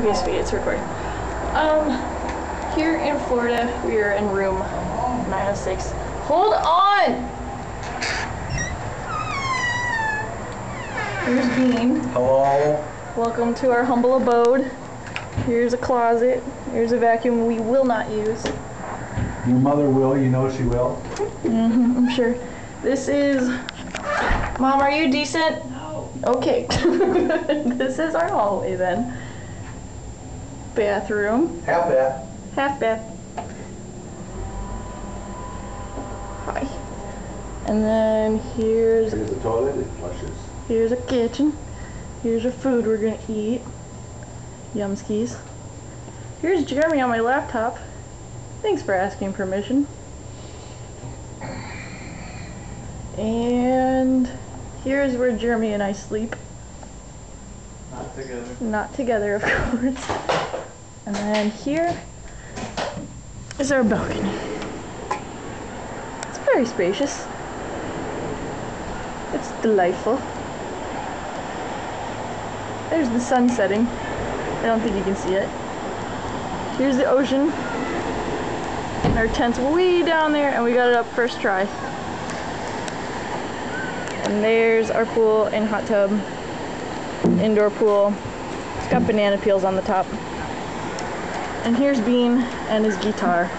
Okay, sweet, it's recording. Um, here in Florida, we are in room 906. Hold on! Here's Bean. Hello? Welcome to our humble abode. Here's a closet. Here's a vacuum we will not use. Your mother will, you know she will. Mm -hmm, I'm sure. This is. Mom, are you decent? No. Okay. this is our hallway then. Bathroom. Half bath. Half bath. Hi. And then here's Here's the toilet, it flushes. here's a kitchen. Here's our food we're gonna eat. Yumskis. Here's Jeremy on my laptop. Thanks for asking permission. And here's where Jeremy and I sleep. Not together. Not together, of course. And then here is our balcony. It's very spacious. It's delightful. There's the sun setting. I don't think you can see it. Here's the ocean. Our tent's way down there, and we got it up first try. And there's our pool and hot tub. Indoor pool. It's got banana peels on the top. And here's Bean and his guitar.